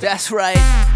That's right.